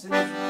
forcément